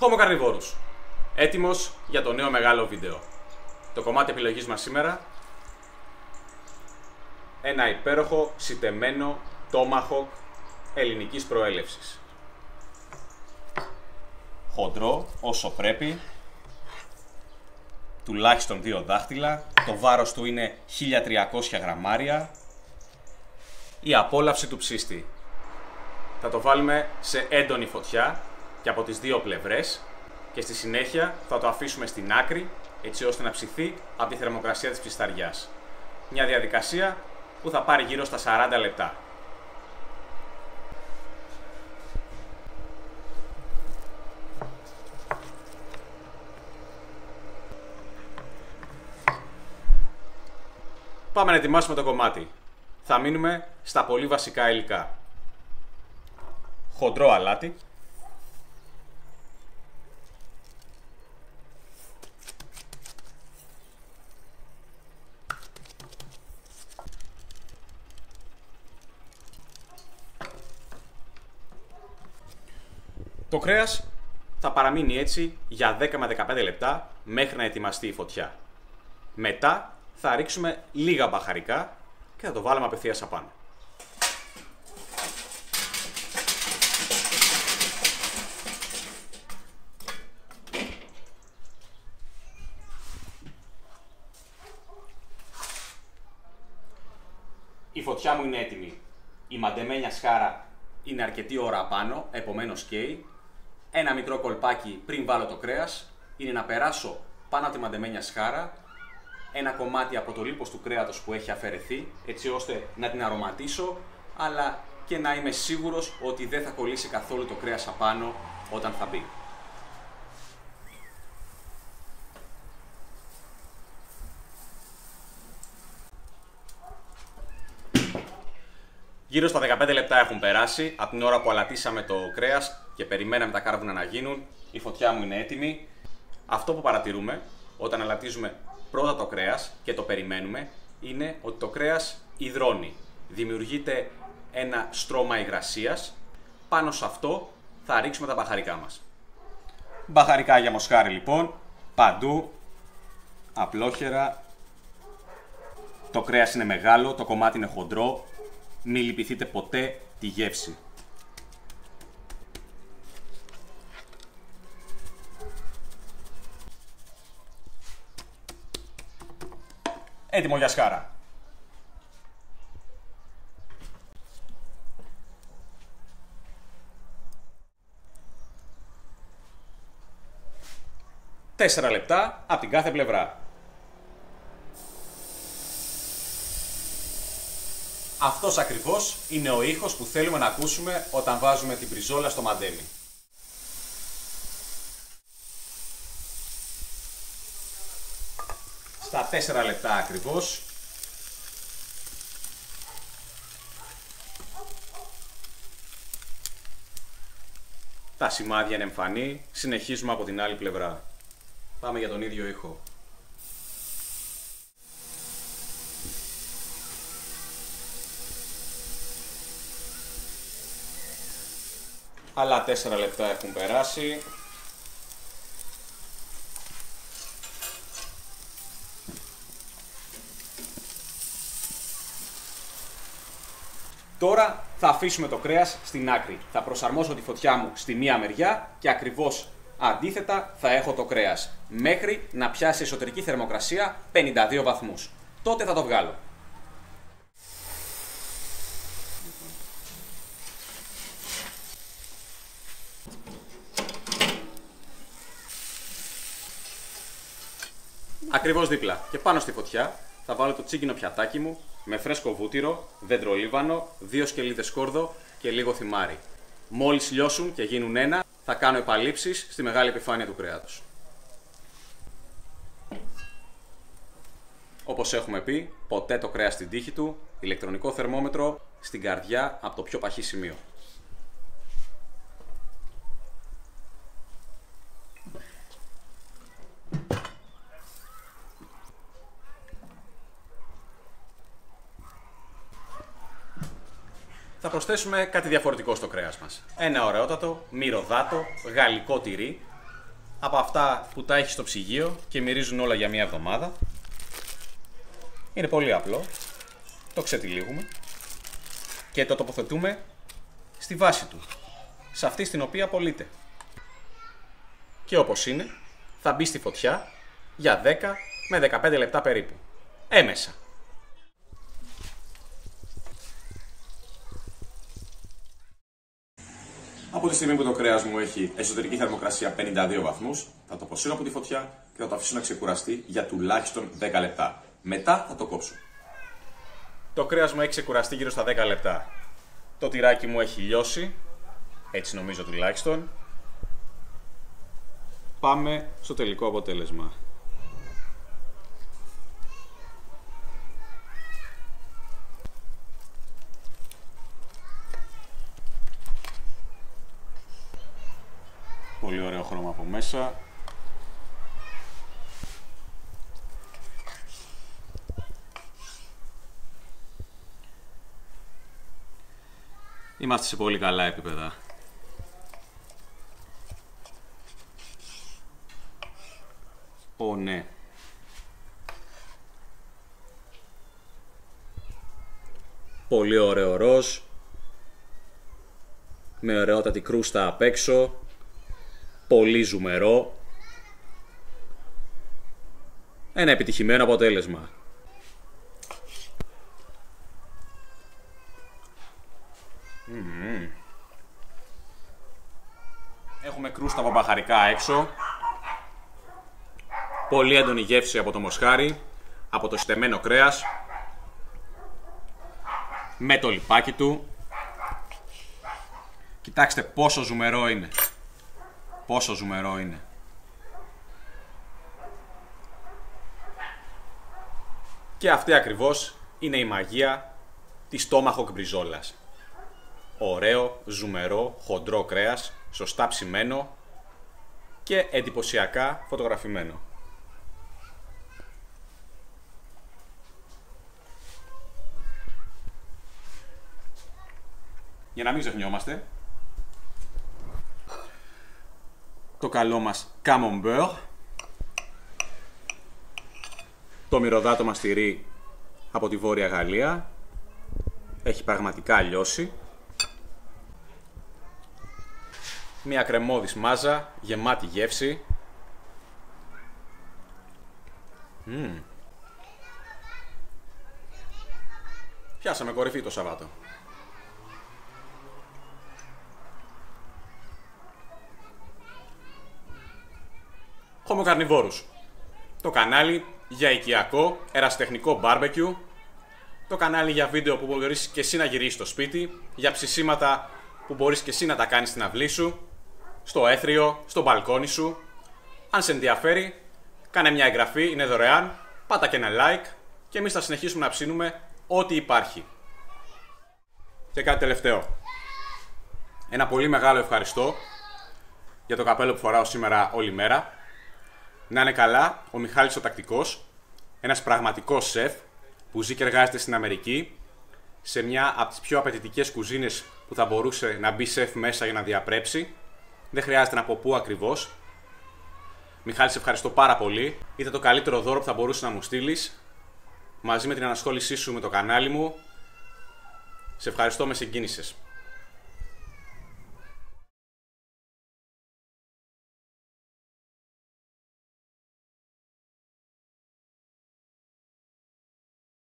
Homo Carnivorous. Έτοιμος για το νέο μεγάλο βίντεο. Το κομμάτι επιλογής μας σήμερα ένα υπέροχο σιτεμένο Tomahawk ελληνικής προέλευσης. Χοντρό όσο πρέπει, τουλάχιστον δύο δάχτυλα, το βάρος του είναι 1300 γραμμάρια, η απόλαυση του ψήστη. Θα το βάλουμε σε έντονη φωτιά και από τις δύο πλευρές και στη συνέχεια θα το αφήσουμε στην άκρη έτσι ώστε να ψηθεί από τη θερμοκρασία της ψισταριάς. Μια διαδικασία που θα πάρει γύρω στα 40 λεπτά. Πάμε να ετοιμάσουμε το κομμάτι. Θα μείνουμε στα πολύ βασικά υλικά. Χοντρό αλάτι, Το κρέας θα παραμείνει έτσι για 10 με 15 λεπτά μέχρι να ετοιμαστεί η φωτιά. Μετά θα ρίξουμε λίγα μπαχαρικά και θα το βάλουμε απευθείας απάνω. Η φωτιά μου είναι έτοιμη. Η μαντεμένια σκάρα είναι αρκετή ώρα απάνω, επομένως καίει ένα μικρό κολπάκι πριν βάλω το κρέας είναι να περάσω πάνω από τη μαντεμένια σχάρα ένα κομμάτι από το λίπος του κρέατος που έχει αφαιρεθεί έτσι ώστε να την αρωματίσω αλλά και να είμαι σίγουρος ότι δεν θα κολλήσει καθόλου το κρέας απάνω όταν θα μπει. Γύρω στα 15 λεπτά έχουν περάσει από την ώρα που αλατίσαμε το κρέας και περιμέναμε τα κάρβουνα να γίνουν. Η φωτιά μου είναι έτοιμη. Αυτό που παρατηρούμε όταν αλατίζουμε πρώτα το κρέας και το περιμένουμε είναι ότι το κρέας υδρώνει. Δημιουργείται ένα στρώμα υγρασίας. Πάνω σε αυτό θα ρίξουμε τα μπαχαρικά μας. Μπαχαρικά για μοσχάρι λοιπόν, παντού, απλόχερα. Το κρέας είναι μεγάλο, το κομμάτι είναι χοντρό, μην λυπηθείτε ποτέ τη γεύση. Έτοιμο για σκάρα. Τέσσερα λεπτά από την κάθε πλευρά. Αυτός ακριβώς είναι ο ήχος που θέλουμε να ακούσουμε όταν βάζουμε την πριζόλα στο μαντέμι. Στα 4 λεπτά ακριβώς Τα σημάδια είναι εμφανή, συνεχίζουμε από την άλλη πλευρά. Πάμε για τον ίδιο ήχο. Άλλα 4 λεπτά έχουν περάσει. Τώρα θα αφήσουμε το κρέας στην άκρη. Θα προσαρμόσω τη φωτιά μου στη μία μεριά και ακριβώς αντίθετα θα έχω το κρέας. Μέχρι να πιάσει εσωτερική θερμοκρασία 52 βαθμούς. Τότε θα το βγάλω. Ακριβώς δίπλα. Και πάνω στη φωτιά θα βάλω το τσίγκινο πιατάκι μου με φρέσκο βούτυρο, δέντρο λίβανο, δύο σκελίδες σκόρδο και λίγο θυμάρι. Μόλις λιώσουν και γίνουν ένα, θα κάνω επαλήψεις στη μεγάλη επιφάνεια του κρέατος. Όπως έχουμε πει, ποτέ το κρέα στην τύχη του, ηλεκτρονικό θερμόμετρο στην καρδιά από το πιο παχύ σημείο. Θα προσθέσουμε κάτι διαφορετικό στο κρέας μας. Ένα ωραιότατο, μυρωδάτο, γαλλικό τυρί, από αυτά που τα έχει στο ψυγείο και μυρίζουν όλα για μία εβδομάδα. Είναι πολύ απλό. Το ξετυλίγουμε και το τοποθετούμε στη βάση του, σε αυτή στην οποία απολύται. Και όπως είναι, θα μπει στη φωτιά για 10 με 15 λεπτά περίπου. Έμεσα. Από τη στιγμή που το κρέας μου έχει εσωτερική θερμοκρασία 52 βαθμούς, θα το αποσύρω από τη φωτιά και θα το αφήσω να ξεκουραστεί για τουλάχιστον 10 λεπτά. Μετά θα το κόψω. Το κρέας μου έχει ξεκουραστεί γύρω στα 10 λεπτά. Το τυράκι μου έχει λιώσει, έτσι νομίζω τουλάχιστον. Πάμε στο τελικό αποτέλεσμα. Πολύ ωραίο χρώμα από μέσα. Είμαστε σε πολύ καλά επίπεδα. Ω, ναι. Πολύ ωραίο ροζ. Με ωραιότατη κρούστα απ' έξω. Πολύ ζουμερό. Ένα επιτυχημένο αποτέλεσμα. Έχουμε κρούστα από μπαχαρικά έξω. Πολύ έντονη γεύση από το μοσχάρι, από το στεμένο κρέας. Με το λιπάκι του. Κοιτάξτε πόσο ζουμερό είναι. Πόσο ζουμερό είναι. Και αυτή ακριβώς είναι η μαγεία της τόμαχο μπριζόλας ωραίο, ζουμερό, χοντρό κρέας, σωστά ψημένο και εντυπωσιακά φωτογραφημένο. Για να μην ξεχνιόμαστε, το καλό μας camembert, το μυρωδάτο μας τυρί από τη Βόρεια Γαλλία, έχει πραγματικά λιώσει Μια κρεμόδης μάζα, γεμάτη γεύση. Mm. Πιάσαμε κορυφή το Σαββάτο. Χωμοκαρνιβόρους. Το κανάλι για οικιακό, εραστεχνικό barbecue. Το κανάλι για βίντεο που μπορείς και εσύ να γυρίσεις στο σπίτι. Για ψησίματα που μπορείς και εσύ να τα κάνεις στην αυλή σου στο έθριο, στο μπαλκόνι σου. Αν σε ενδιαφέρει, κάνε μια εγγραφή, είναι δωρεάν, πάτα και ένα like και εμείς θα συνεχίσουμε να ψήνουμε ό,τι υπάρχει. Και κάτι τελευταίο. Ένα πολύ μεγάλο ευχαριστώ για το καπέλο που φοράω σήμερα όλη μέρα. Να είναι καλά ο Μιχάλης ο Τακτικός, ένας πραγματικός σεφ που ζει και εργάζεται στην Αμερική σε μια από τις πιο απαιτητικές κουζίνες που θα μπορούσε να μπει σεφ μέσα για να διαπρέψει δεν χρειάζεται να πω πού ακριβώς. Μιχάλη, σε ευχαριστώ πάρα πολύ. Ήταν το καλύτερο δώρο που θα μπορούσε να μου στείλεις. Μαζί με την ανασχόλησή σου με το κανάλι μου. Σε ευχαριστώ, με συγκίνησες.